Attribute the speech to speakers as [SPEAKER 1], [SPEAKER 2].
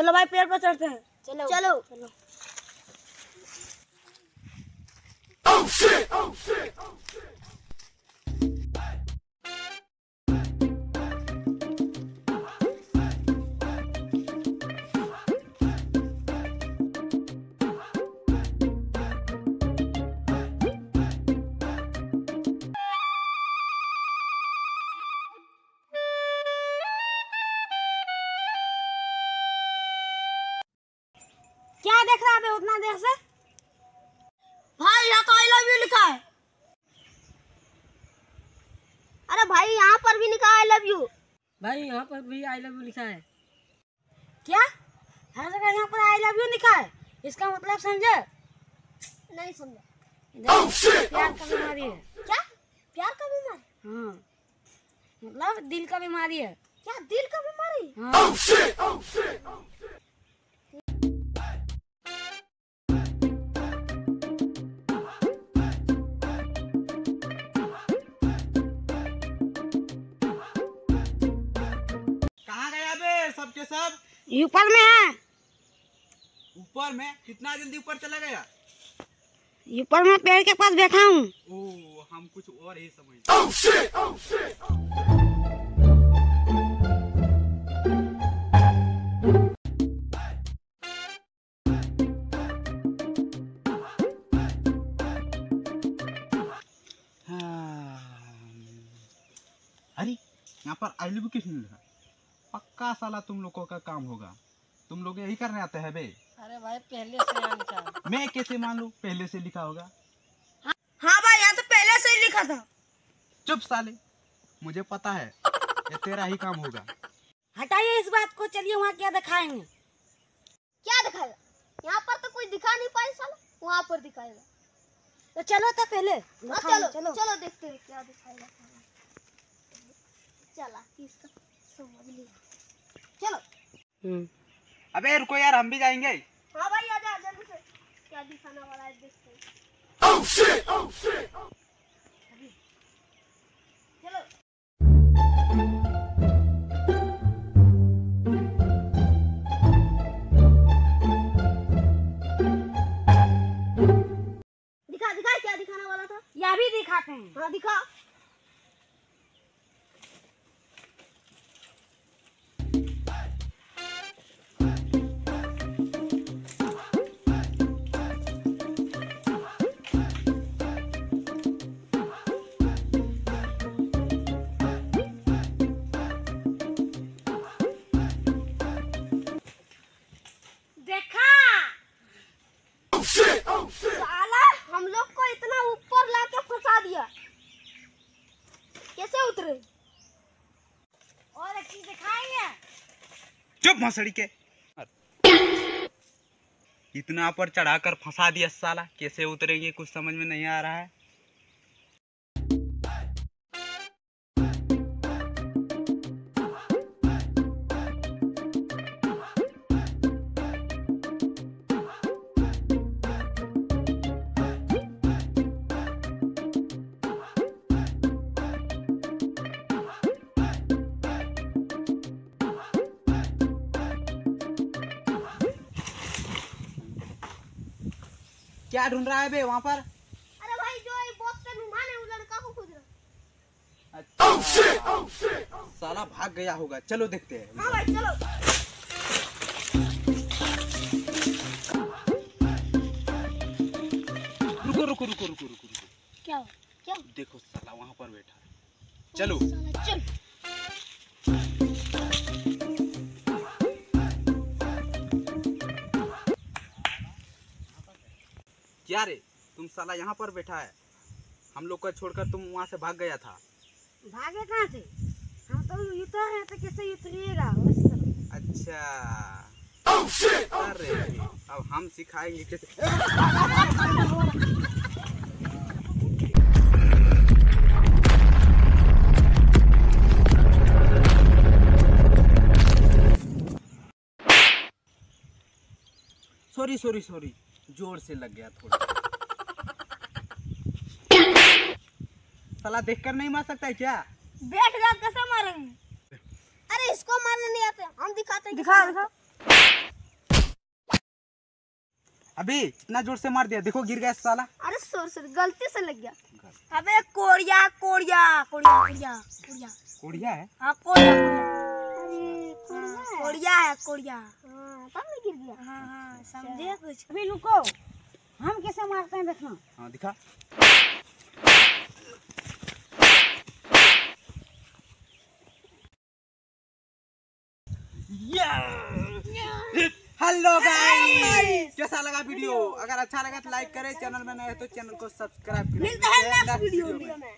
[SPEAKER 1] चलो भाई पेड़ पर चढ़ते हैं।
[SPEAKER 2] चलो। चलो।
[SPEAKER 1] चलो। क्या देख रहा है उतना देर से? भाई यहाँ तो आई लव यू लिखा है।
[SPEAKER 2] अरे भाई यहाँ पर भी लिखा आई लव यू
[SPEAKER 1] भाई यहाँ पर भी आई लव यू लिखा है। क्या? हर जगह यहाँ पर आई लव यू लिखा है? इसका मतलब समझे?
[SPEAKER 2] नहीं समझा।
[SPEAKER 1] प्यार का बीमारी है।
[SPEAKER 2] क्या? प्यार का बीमारी?
[SPEAKER 1] हाँ। मतलब दिल का बीमारी है।
[SPEAKER 2] क्या दिल का बीमारी?
[SPEAKER 1] हाँ।
[SPEAKER 3] सबके सब?
[SPEAKER 1] ऊपर में है।
[SPEAKER 3] ऊपर में? कितना जल्दी ऊपर चला गया?
[SPEAKER 1] ऊपर में पेड़ के पास बैठा हूँ।
[SPEAKER 3] हम कुछ और ही समझ अरे यहाँ पर आई लव किसने लिखा पक्का साला तुम लोगों का काम होगा? तुम लोग यही करने आते हैं बे।
[SPEAKER 1] अरे भाई पहले से लिखा
[SPEAKER 3] मैं कैसे मान लूँ? पहले से लिखा होगा?
[SPEAKER 1] हाँ भाई यहाँ तो पहले से ही लिखा था।
[SPEAKER 3] चुप साले। मुझे पता है ये तेरा ही काम होगा।
[SPEAKER 1] हटाइए इस बात को चलिए वहाँ क्या दिखाएँगे।
[SPEAKER 2] क्या दिखाएगा? यहाँ पर तो कोई दिखा नहीं पाए साला वहाँ पर दिखाएगा।
[SPEAKER 1] तो चलो तो पहले
[SPEAKER 2] हाँ,
[SPEAKER 1] दिखाएँगे,
[SPEAKER 2] चलो चलो। देखते हैं क्या दिखाएगा। चला किसका समझ लिया। चलो।
[SPEAKER 1] हम्म।
[SPEAKER 3] अबे रुको यार हम भी जाएँगे।
[SPEAKER 2] हाँ भाई आजा जल्दी से क्या दिखाने वाला है देखते हैं चलो। दिखा दिखा क्या दिखाने वाला था?
[SPEAKER 1] यह भी दिखाते हैं।
[SPEAKER 2] हाँ देखा। कैसे उतरे?
[SPEAKER 1] और अच्छी दिखाएँगे
[SPEAKER 3] चुप मसड़ी के। इतना पर चढ़ाकर फंसा दिया साला। कैसे उतरेंगे कुछ समझ में नहीं आ रहा है। क्या ढूंढ रहा है बे वहाँ पर?
[SPEAKER 2] अरे भाई जो ये बॉक्स पे घुमा है वो लड़का को खोज रहा।
[SPEAKER 3] अच्छा। साला भाग गया होगा। चलो देखते हैं।
[SPEAKER 2] हाँ भाई चलो।
[SPEAKER 3] रुको रुको रुको रुको रुको रुको।
[SPEAKER 2] क्या क्या
[SPEAKER 3] देखो साला वहाँ पर बैठा है। चलो।
[SPEAKER 2] साला चल।
[SPEAKER 3] क्या रे? तुम साला यहाँ पर बैठा है। हम लोग को छोड़कर तुम वहाँ से भाग गया था।
[SPEAKER 1] भागे कहाँ से? हम तो उतर हैं तो कैसे उतरिएगा? उस
[SPEAKER 3] अच्छा। अरे अब हम सिखाएँगे कैसे सॉरी सॉरी सॉरी ज़ोर से लग गया थोड़ा। साला देखकर नहीं मार सकता है क्या?
[SPEAKER 2] बैठ गया कैसे मारेंगे? अरे इसको मारने नहीं आते हम दिखाते हैं
[SPEAKER 1] दिखा दिखा
[SPEAKER 3] अभी इतना ज़ोर से मार दिया देखो गिर गया साला।
[SPEAKER 2] अरे सॉरी सॉरी गलती से लग गया।
[SPEAKER 1] अबे कोड़िया कोड़िया कोड़िया कोड़िया कोड़िया।
[SPEAKER 3] है?
[SPEAKER 1] हाँ कोड़िया। कोड़िया है कोड़िया।
[SPEAKER 2] हाँ तब में गिर गया।
[SPEAKER 1] हाँ हाँ समझे कुछ। अभी रुको। हम कैसे मारते हैं देखना।
[SPEAKER 3] हाँ दिखा। हेलो गाइस कैसा लगा वीडियो? अगर अच्छा लगा तो लाइक करें चैनल में नए हो तो चैनल को सब्सक्राइब करें।
[SPEAKER 1] मिलते हैं नेक्स्ट वीडियो
[SPEAKER 3] में।
[SPEAKER 1] में।